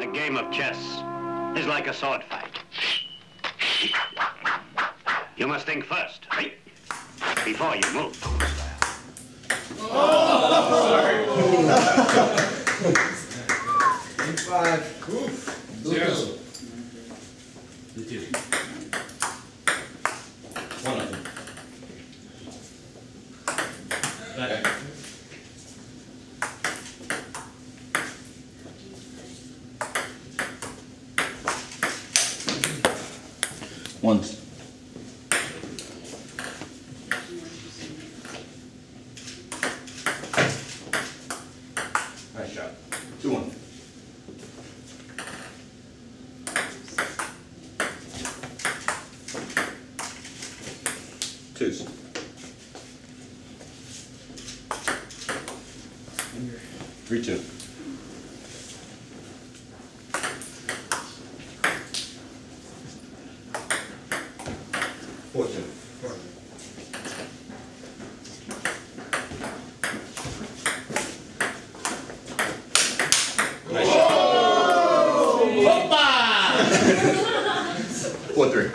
A game of chess is like a sword fight. You must think first? Before you move. Five. Zero. The two. One of them. Ones. Nice shot. Two one. Three two. Four two. Nice shot. Four three.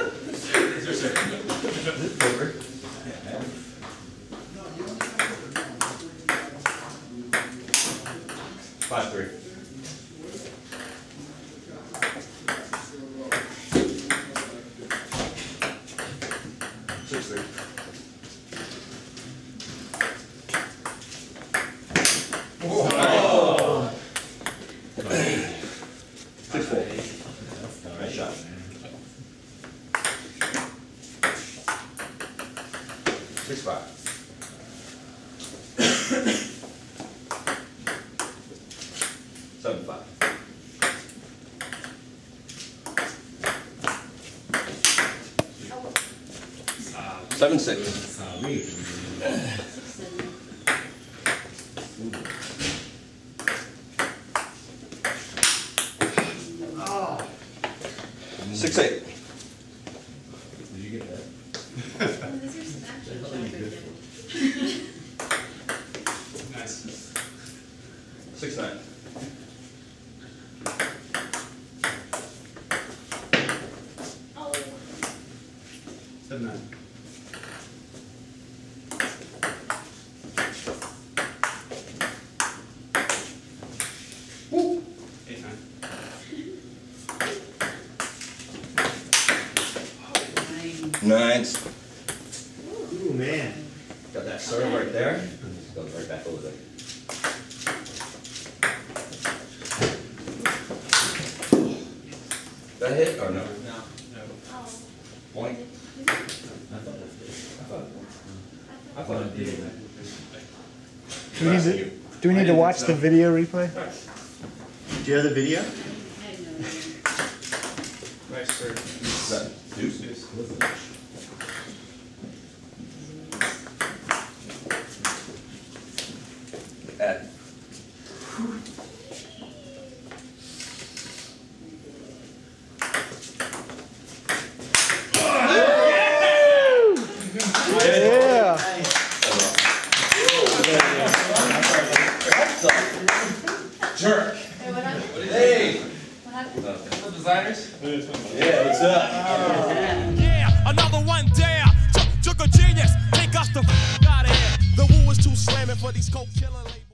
Five three. Six three. Six four. Nice shot. Six five. Seven five. Seven six. Six eight. Did you get that? Nice. Six nine. Oh, Seven nine. Eight nine. Nines. Ooh, man. Got that serve right there. Just goes right back over there. That hit or no? oh. Point. I thought it did. I thought, I I thought thought it did. Do we need to, do we need to watch the video replay? Do you have the video? I had no idea. Nice serve. Is that deuce? jerk. Hey, what happened? Hey. What happened? What's designers? Yeah, what's up? Yeah, another one down. Took, a genius. Take us the f out of here. The woo is too slamming for these coke killer ladies.